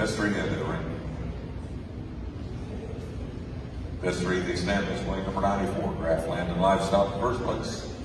Best three into the ring. Best three, the examples, weight number 94, Graff Land and Livestock, in first place.